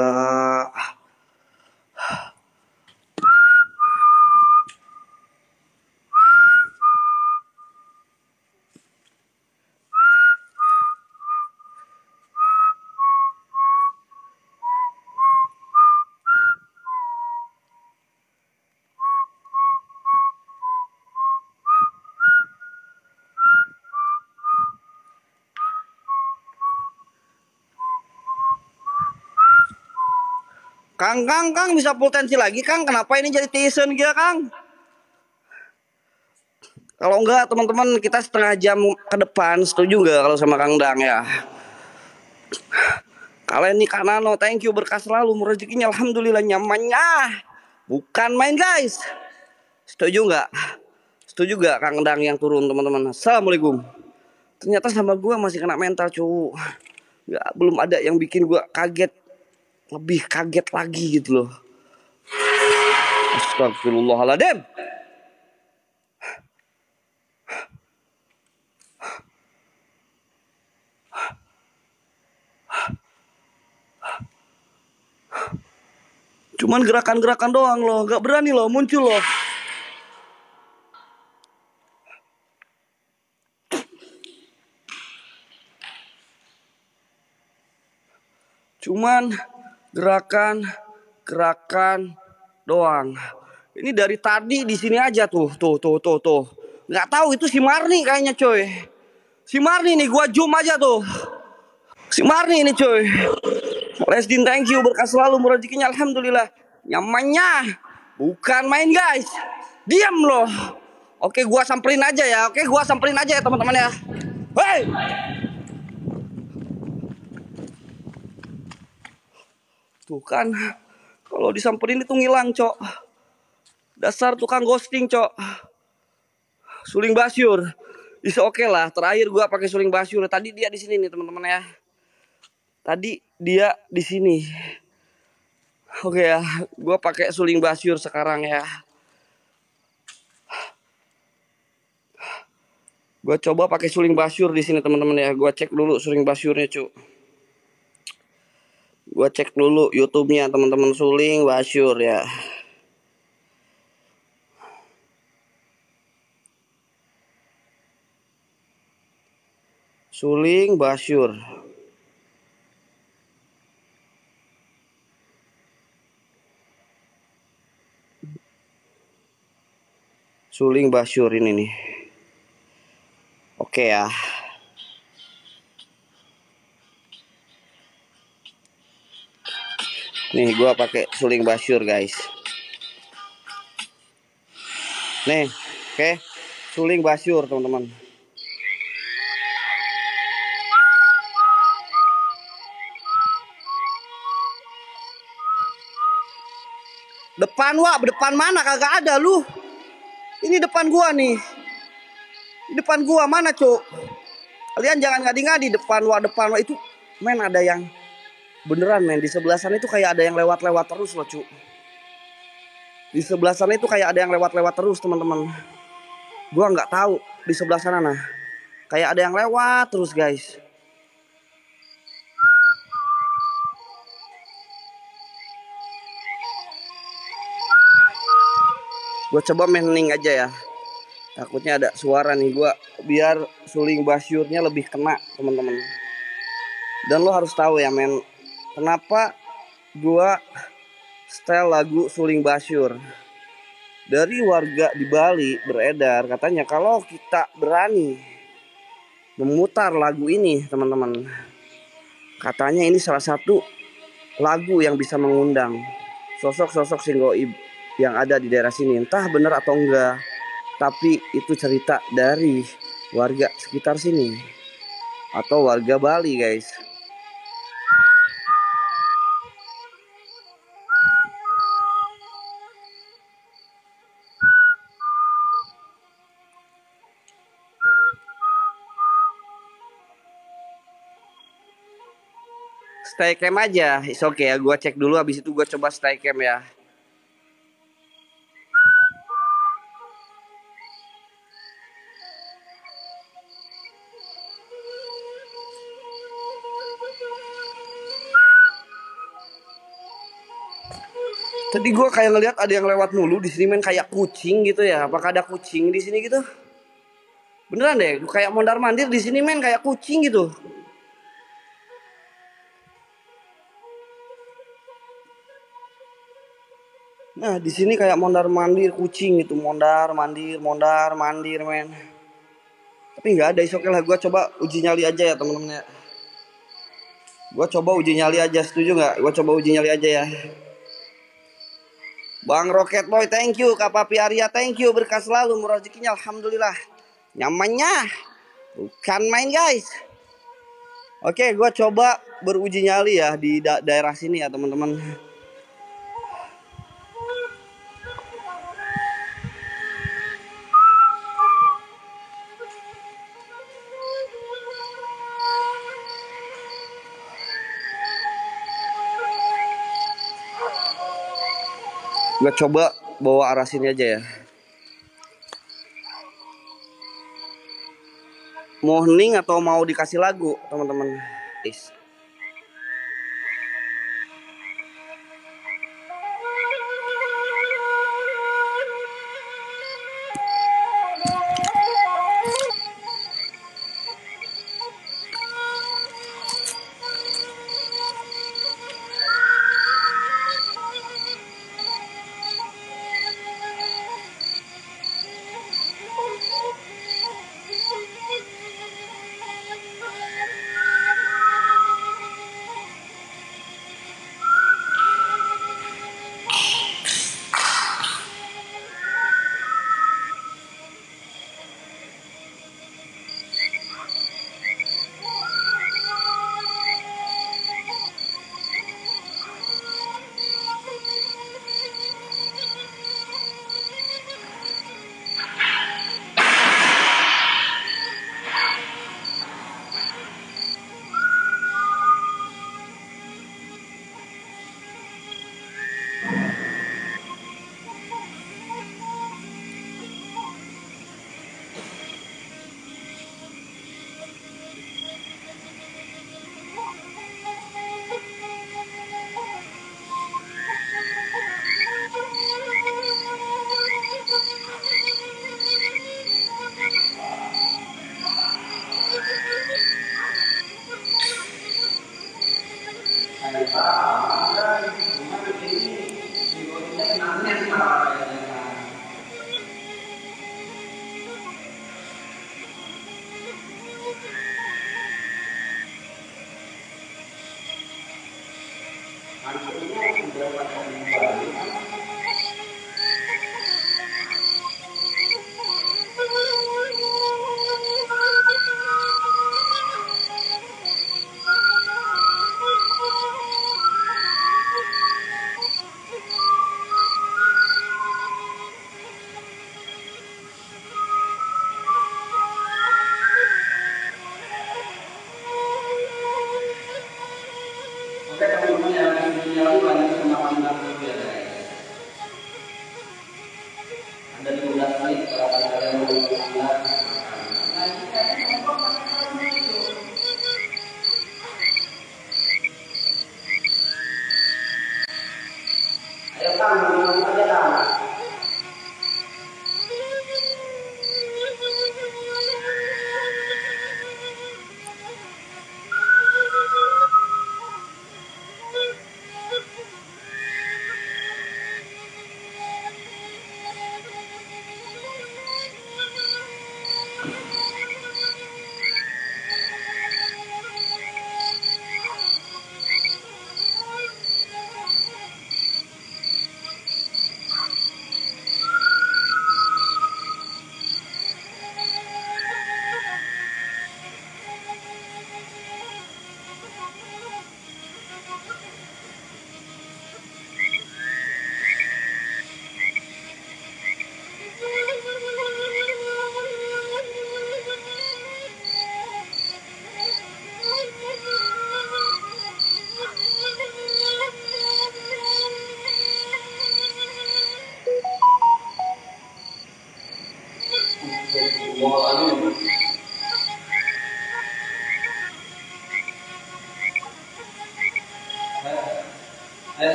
Kang, Kang, Kang bisa potensi lagi, Kang. Kenapa ini jadi Tyson gitu, Kang? Kalau enggak, teman-teman, kita setengah jam ke depan. Setuju nggak kalau sama Kang Dang ya? Kalian nih Kanano, thank you berkah selalu. Rezekinya alhamdulillah nyamannya. Bukan main guys. Setuju nggak? Setuju nggak Kang Dang yang turun teman-teman? Assalamualaikum. Ternyata sama gua masih kena mental cu. Nggak, belum ada yang bikin gua kaget lebih kaget lagi gitu loh. Astagfirullahaladzim. Cuman gerakan-gerakan doang loh, gak berani loh muncul loh. Cuman gerakan gerakan doang. Ini dari tadi di sini aja tuh, tuh, tuh, tuh, tuh. Nggak tahu itu si Marni kayaknya coy. Si Marni nih, gua zoom aja tuh. Si Marni ini coy. Lesdin thank you berkah selalu rezekinya alhamdulillah. Nyamannya bukan main guys. Diam loh. Oke, gua samperin aja ya. Oke, gua samperin aja ya teman-teman ya. Hei! Tuh kan, kalau disamperin itu ngilang, cok. Dasar tukang ghosting, cok. Suling Basyur. Bisa oke okay lah. Terakhir gua pakai suling Basyur. Tadi dia di sini nih, teman-teman ya. Tadi dia di sini. Oke ya, gua pakai suling Basyur sekarang ya. Gua coba pakai suling Basyur di sini, teman-teman ya. Gua cek dulu suling Basyurnya, cuk gua cek dulu YouTube-nya teman-teman Suling Basyur ya. Suling Basyur. Suling Basyur ini nih. Oke ya. Nih gua pakai suling basyur guys. Nih, oke. Okay. Suling basyur teman-teman. Depan wa, depan mana kagak ada lu. Ini depan gua nih. Di depan gua mana, Cuk? Kalian jangan ngadi-ngadi depan wa, depan wa itu men ada yang beneran men. Di sebelah sana itu kayak ada yang lewat-lewat terus loh cu. Di sebelah sana itu kayak ada yang lewat-lewat terus teman-teman. Gua nggak tahu di sebelah sana nah. Kayak ada yang lewat terus guys. Gue coba mainin aja ya. Takutnya ada suara nih gue biar suling basyurnya lebih kena teman-teman. Dan lo harus tahu ya men kenapa gua style lagu Suling Basyur dari warga di Bali beredar katanya kalau kita berani memutar lagu ini teman-teman. Katanya ini salah satu lagu yang bisa mengundang sosok-sosok singgoib yang ada di daerah sini. Entah benar atau enggak tapi itu cerita dari warga sekitar sini. Atau warga Bali guys stay cam aja. Is oke okay ya, Gua cek dulu habis itu gua coba stay cam ya. Tadi gua kayak ngelihat ada yang lewat mulu di sini main kayak kucing gitu ya. Apakah ada kucing di sini gitu? Beneran deh, kayak mondar mandir di sini main kayak kucing gitu. Nah di sini kayak mondar mandir kucing gitu, mondar mandir, mondar mandir men. Tapi nggak ada, oke lah. Gue coba uji nyali aja ya temen-temen ya. Gue coba uji nyali aja, setuju nggak? Gue coba uji nyali aja ya. Bang Rocket Boy, thank you. Kak Papi Arya, thank you. Berkah selalu, murah rezekinya, alhamdulillah. Nyamannya, bukan main guys. Oke, gue coba beruji nyali ya di da daerah sini ya teman-teman. Gue coba bawa arah sini aja ya. Mau hening atau mau dikasih lagu, teman-teman? Guys.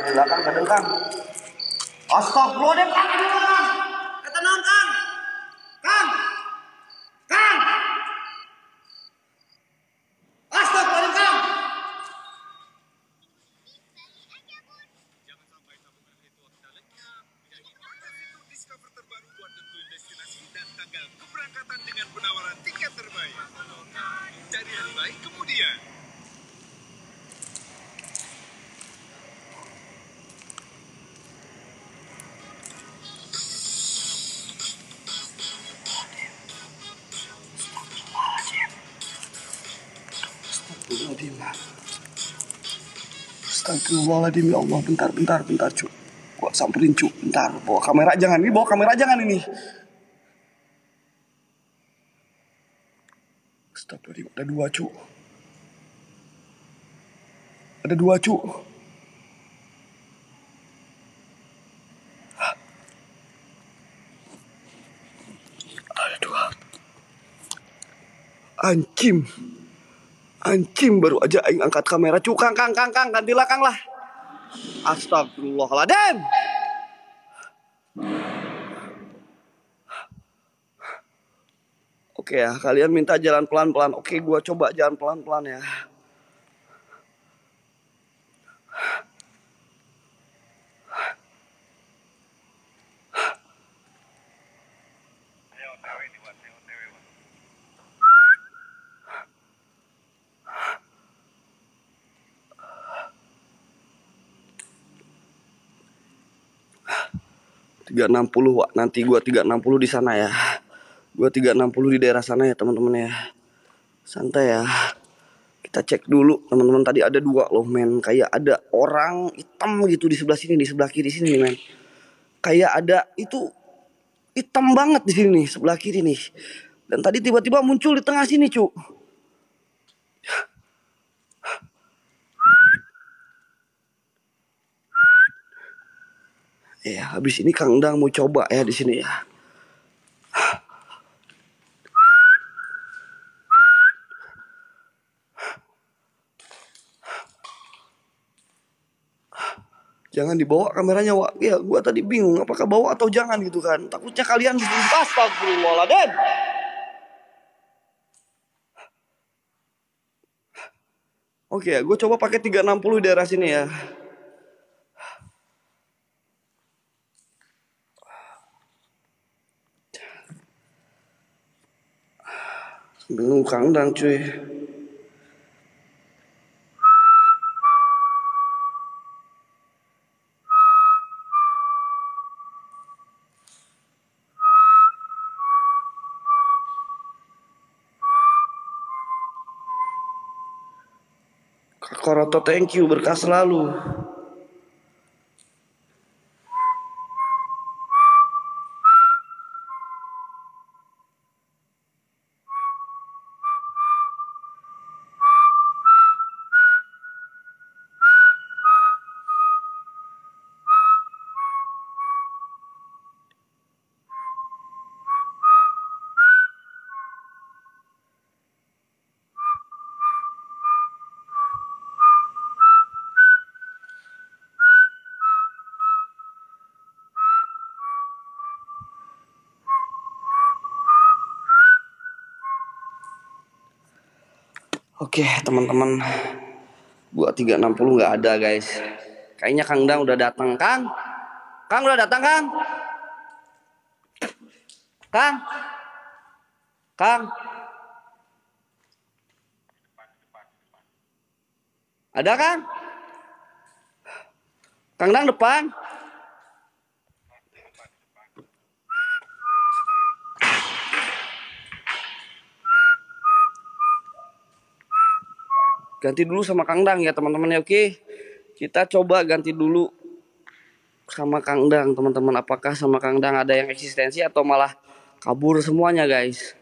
Di belakang kadang Kang. Astagfirullahaladzim Astagfirullahaladzim ya Allah. Bentar, bentar, bentar cu. Gua samperin cu. Bentar. Bawa kamera jangan. Ini bawa kamera jangan ini. Astagfirullahaladzim. Ada dua cu. Ada dua cu. Ada dua. Anjim. Anjing baru aja aing angkat kamera cu kang kang kang kang gantilah kang lah. Astagfirullahaladzim. Oke ya, kalian minta jalan pelan-pelan. Oke, gua coba jalan pelan-pelan ya. 360 Wak. Nanti gua 360 di sana ya. Gua 360 di daerah sana ya, teman-teman ya. Santai ya. Kita cek dulu, teman-teman. Tadi ada dua loh, men. Kayak ada orang hitam gitu di sebelah sini, di sebelah kiri sini men. Kayak ada itu hitam banget di sini nih, sebelah kiri nih. Dan tadi tiba-tiba muncul di tengah sini, cu. Ya, habis ini Kang Dang mau coba ya di sini ya. Jangan dibawa kameranya, Wak. Ya, gua tadi bingung apakah bawa atau jangan gitu kan. Takutnya kalian Astagfirullahaladzim. Oke, gue coba pakai 360 di daerah sini ya. Kang Dang cuy. Kak Koroto thank you berkah selalu. Oke teman-teman. Gua 360 nggak ada guys. Kayaknya Kang Dang udah datang. Kang? Kang udah datang Kang? Kang? Kang? Ada Kang? Kang Dang depan ganti dulu sama Kang Dang ya teman-teman ya oke? Kita coba ganti dulu sama Kang Dang teman-teman. Apakah sama Kang Dang ada yang eksistensi atau malah kabur semuanya guys